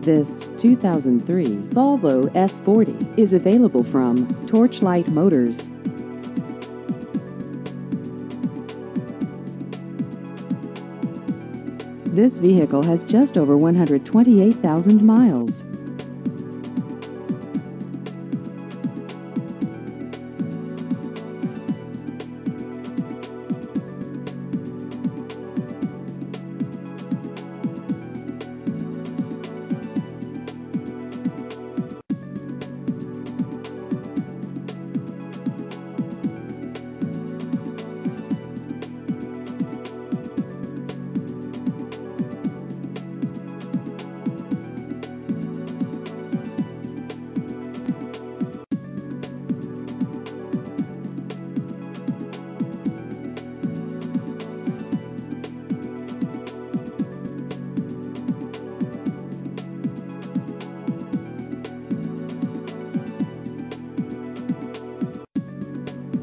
This 2003 Volvo S40 is available from Torchlight Motors. This vehicle has just over 128,000 miles.